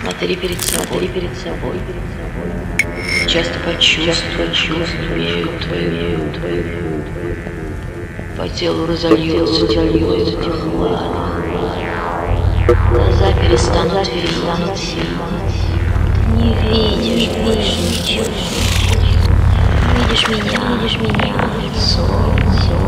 Смотри перед собой, смотри перед собой, перед собой. Часто почувствуй, чувствуют твою, твою, По телу разольется тепло, затихла. Глаза перестанут, перестанут силить. Не видишь, видишь ничего. Видишь меня, видишь меня, лицо, звуки.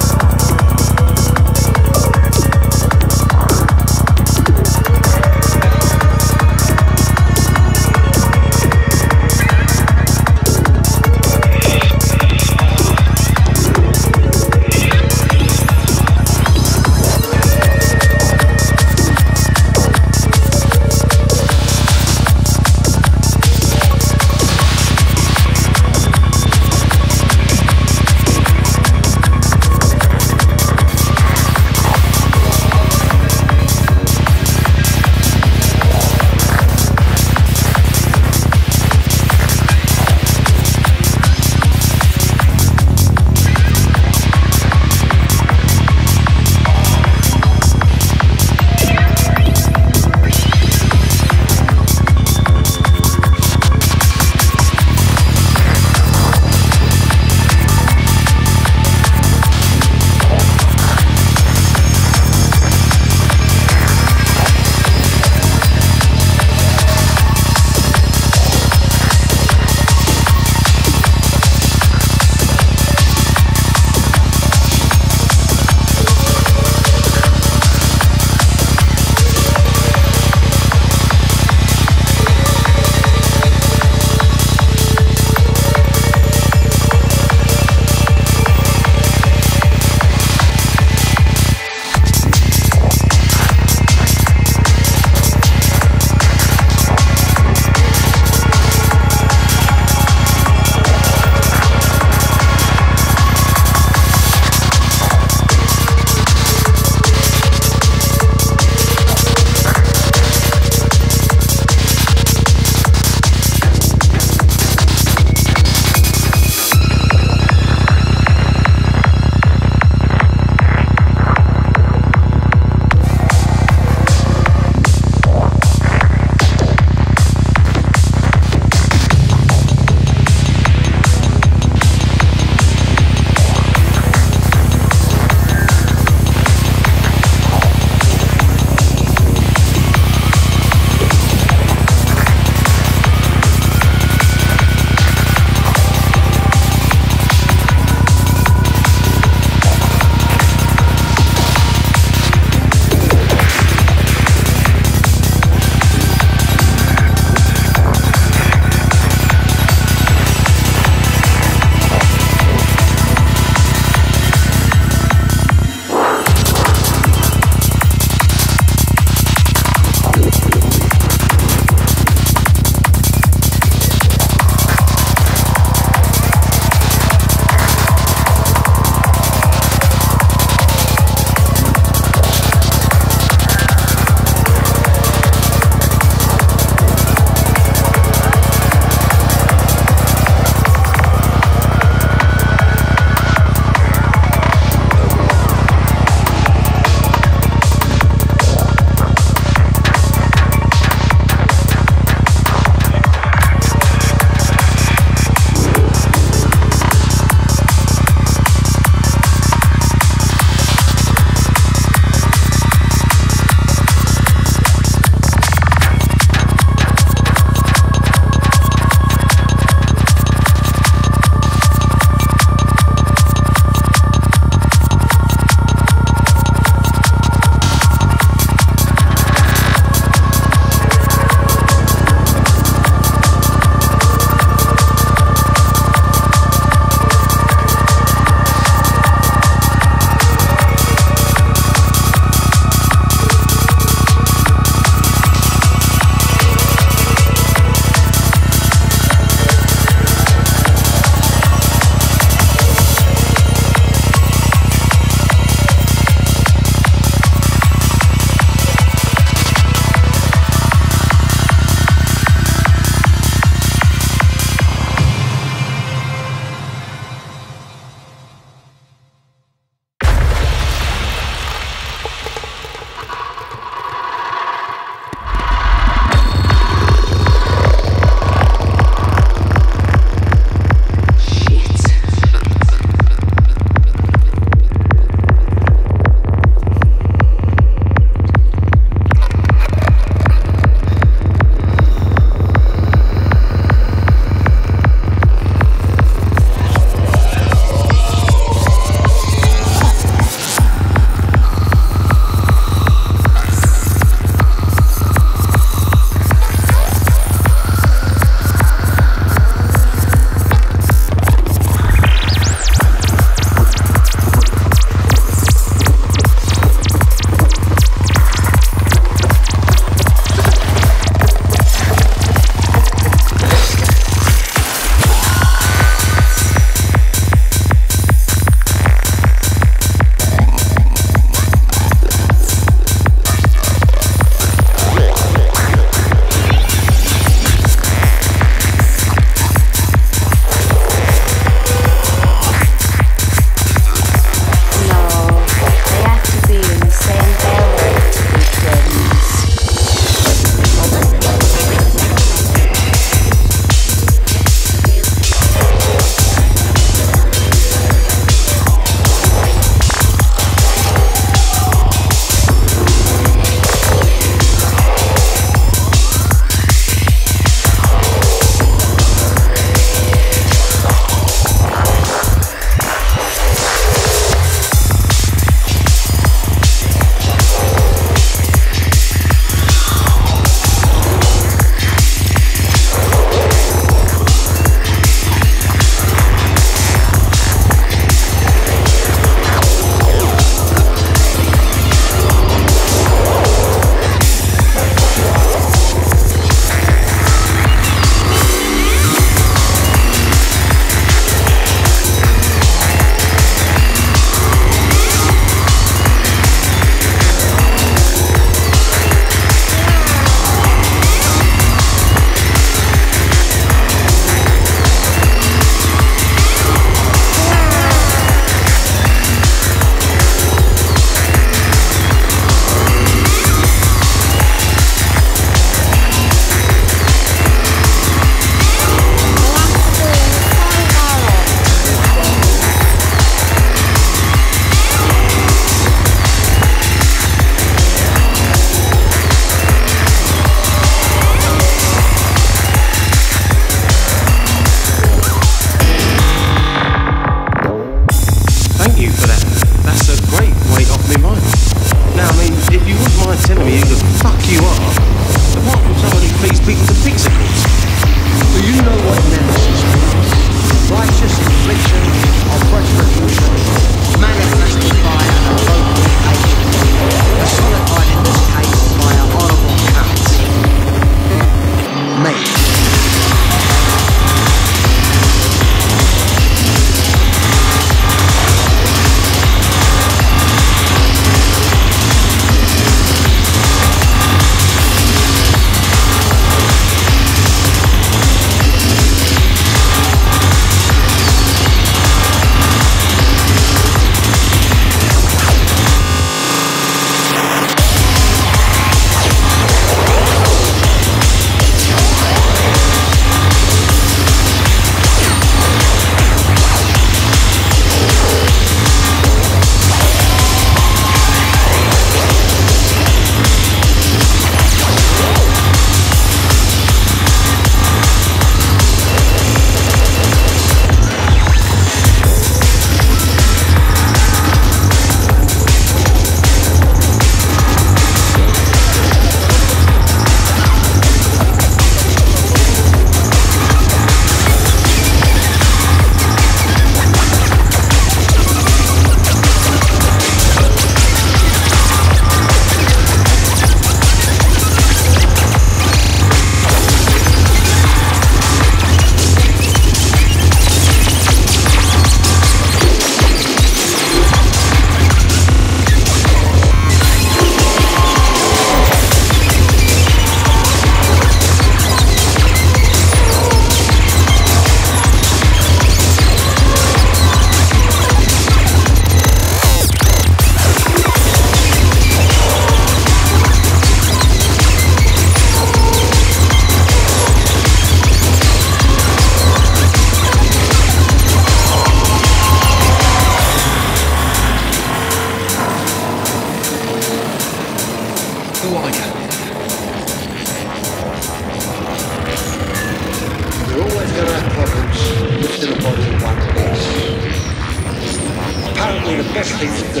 best thing to do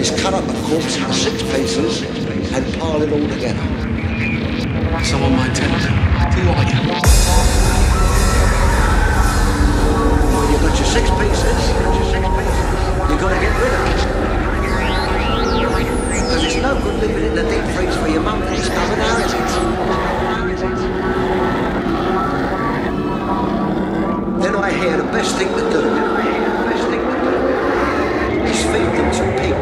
is cut up a corpse into six pieces and pile it all together. Someone might tell me. Do what I can. Well, you've got your six pieces. You've got to get rid of it. Because it's no good living in the deep freeze for your mum to discover now, is it? Then I hear the best thing to do